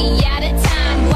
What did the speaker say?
we out of time.